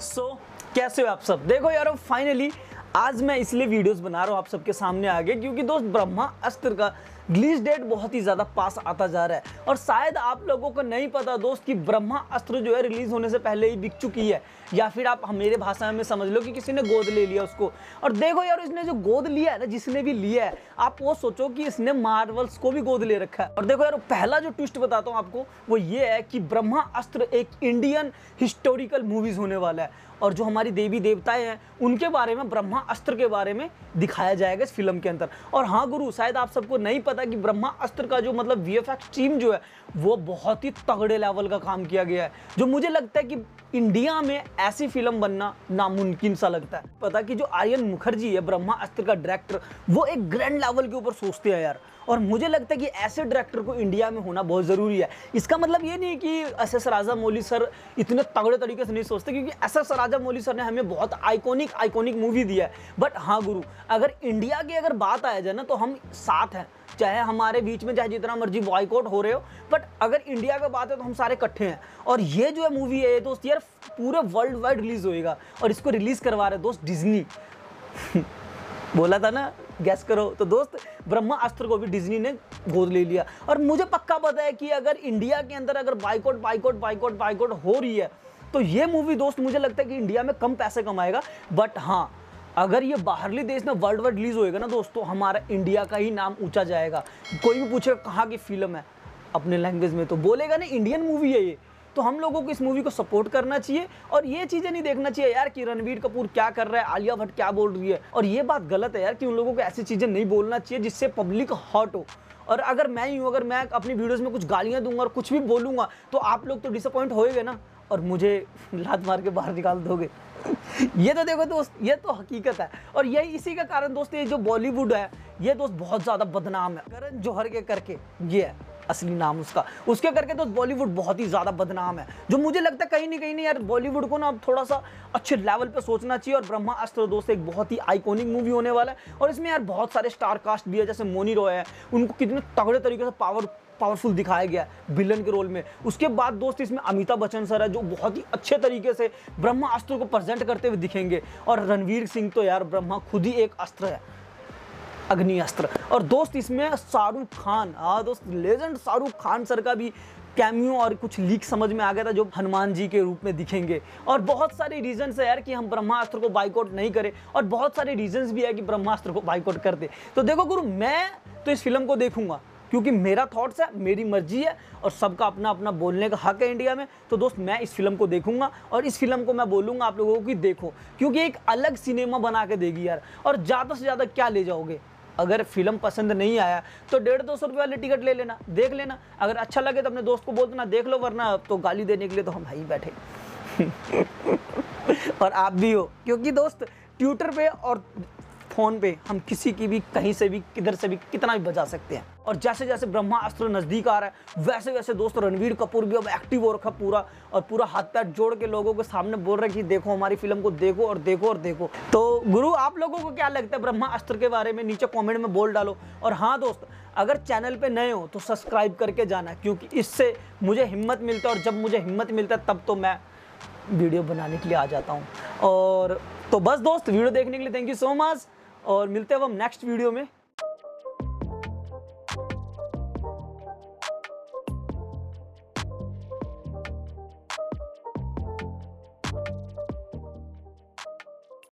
सो so, कैसे हो आप सब? देखो यार फाइनली आज मैं इसलिए वीडियोस बना रहा हूँ आप सबके सामने आगे, क्योंकि दोस्त, ब्रह्मा अस्त्र का रिलीज़ डेट बहुत ही ज़्यादा पास आता जा रहा है। और शायद आप लोगों को नहीं पता दोस्त, कि ब्रह्मा अस्त्र जो है रिलीज़ होने से पहले ही बिक चुकी है। या फिर आप मेरे भाषा में समझ लो कि किसी ने गोद ले लिया उसको। और देखो यार, इसने जो गोद लिया है ना, जिसने भी लिया है, आप वो सोचो कि इसने मार्वल्स को भी गोद ले रखा है। और देखो यार, पहला जो ट्विस्ट बताता हूँ आपको, वो ये है कि ब्रह्मा अस्त्र एक इंडियन हिस्टोरिकल मूवीज़ होने वाला है। और जो हमारी देवी देवताएँ हैं, उनके बारे में ब्रह्मा अस्त्र के बारे में दिखाया जाएगा इस फ़िल्म के अंदर। और हाँ गुरु, शायद आप सबको नहीं पता कि ब्रह्मा अस्त्र का जो मतलब वीएफएक्स टीम जो है, वो बहुत ही तगड़े लेवल का काम किया गया है। जो मुझे लगता है कि इंडिया में ऐसी फ़िल्म बनना नामुमकिन सा लगता है। पता कि जो आर्यन मुखर्जी है ब्रह्मा अस्त्र का डायरेक्टर वो एक ग्रैंड लेवल के ऊपर सोचते हैं यार। और मुझे लगता है कि ऐसे डायरेक्टर को इंडिया में होना बहुत ज़रूरी है। इसका मतलब ये नहीं कि S S Rajamouli sir इतने तगड़े तरीके से नहीं सोचते, क्योंकि S S Rajamouli sir ने हमें बहुत आइकॉनिक आइकॉनिक मूवी दिया है। बट हाँ गुरु, अगर इंडिया की अगर बात आ जाए ना तो हम साथ हैं। चाहे हमारे बीच में, चाहे जितना मर्ज़ी बॉयकॉट हो रहे हो बट अगर इंडिया का बात है तो हम सारे इकट्ठे हैं। और ये जो है मूवी है दोस्त, यार, पूरे वर्ल्ड वाइड रिलीज़ होएगा। और इसको रिलीज़ करवा रहे दोस्त डिज्नी बोला था ना गैस करो। तो दोस्त, ब्रह्मा अस्त्र को भी डिज्नी ने गोद ले लिया। और मुझे पक्का पता है कि अगर इंडिया के अंदर अगर बाइकआउट बाइकआउट बाइकआउट बाइकआउट हो रही है तो ये मूवी दोस्त, मुझे लगता है कि इंडिया में कम पैसे कमाएगा। बट हाँ अगर ये बाहरली देश में वर्ल्ड वाइड रिलीज़ होएगा ना दोस्तों, हमारा इंडिया का ही नाम ऊँचा जाएगा। कोई भी पूछेगा कहाँ की फ़िल्म है? अपने लैंग्वेज में तो बोलेगा ना इंडियन मूवी है ये। तो हम लोगों को इस मूवी को सपोर्ट करना चाहिए और ये चीज़ें नहीं देखना चाहिए, यार कि रणवीर कपूर क्या कर रहा है? आलिया भट्ट क्या बोल रही है? और ये बात गलत है यार कि उन लोगों को ऐसी चीज़ें नहीं बोलना चाहिए जिससे पब्लिक हॉट हो। और अगर मैं ही हूँ, अगर मैं अपनी वीडियोज़ में कुछ गालियाँ दूँगा और कुछ भी बोलूँगा तो आप लोग तो डिसअपॉइंट होएगे ना। और मुझे लात मार के बाहर निकाल दोगे। ये तो देखो दोस्त, ये तो हकीकत है। और यही इसी का कारण दोस्त, ये जो बॉलीवुड है, ये दोस्त बहुत ज़्यादा बदनाम है। करण जौहर के करके, ये है। असली नाम उसका। उसके करके तो बॉलीवुड बहुत ही ज़्यादा बदनाम है। जो मुझे लगता है कहीं नहीं कहीं नहीं यार बॉलीवुड को ना अब थोड़ा सा अच्छे लेवल पे सोचना चाहिए और ब्रह्मा अस्त्र दोस्त एक बहुत ही आइकॉनिक मूवी होने वाला है। और इसमें यार बहुत सारे स्टार कास्ट भी है, जैसे मोनी रॉय है। उनको कितने तगड़े तरीके से पावर पावरफुल दिखाया गया विलन के रोल में। उसके बाद दोस्त इसमें अमिताभ बच्चन सर है, जो बहुत ही अच्छे तरीके से ब्रह्मा अस्त्र को प्रेजेंट करते हुए दिखेंगे। और रणवीर सिंह तो यार ब्रह्मा खुद ही एक अस्त्र है। अग्नि अस्त्र और दोस्त, इसमें शाहरुख खान। हाँ दोस्त लेजेंड शाहरुख खान सर का भी कैमियो और कुछ लीक समझ में आ गया था जो हनुमान जी के रूप में दिखेंगे। और बहुत सारे रीजंस है यार कि हम ब्रह्मास्त्र को बाइकआउट नहीं करें। और बहुत सारे रीजंस भी है कि ब्रह्मास्त्र को बाइकआउट कर दे। तो देखो गुरु, मैं तो इस फ़िल्म को देखूँगा, क्योंकि मेरा थॉट्स है, मेरी मर्ज़ी है और सबका अपना अपना बोलने का हक है इंडिया में। तो दोस्त, मैं इस फ़िल्म को देखूँगा और इस फ़िल्म को मैं बोलूँगा आप लोगों को कि देखो, क्योंकि एक अलग सिनेमा बना के देगी यार। और ज़्यादा से ज़्यादा क्या ले जाओगे? अगर फ़िल्म पसंद नहीं आया तो डेढ़ दो सौ रुपये वाली टिकट ले लेना, देख लेना। अगर अच्छा लगे तो अपने दोस्त को बोल देना, देख लो, वरना तो गाली देने के लिए तो हम भाई बैठे। और आप भी हो, क्योंकि दोस्त ट्विटर पे और फ़ोन पे हम किसी की भी, कहीं से भी, किधर से भी कितना भी बजा सकते हैं। और जैसे जैसे ब्रह्मा अस्त्र नज़दीक आ रहा है, वैसे वैसे दोस्त रणवीर कपूर भी अब एक्टिव हो रखा पूरा, और पूरा हाथ पैर जोड़ के लोगों के सामने बोल रहे कि देखो हमारी फ़िल्म को देखो और देखो और देखो। तो गुरु, आप लोगों को क्या लगता है ब्रह्मा अस्त्र के बारे में नीचे कॉमेंट में बोल डालो। और हाँ दोस्त, अगर चैनल पे नए हो तो सब्सक्राइब करके जाना, क्योंकि इससे मुझे हिम्मत मिलता है और जब मुझे हिम्मत मिलता है तब तो मैं वीडियो बनाने के लिए आ जाता हूँ। और तो बस दोस्त, वीडियो देखने के लिए थैंक यू सो मच और मिलते हैं हम नेक्स्ट वीडियो में।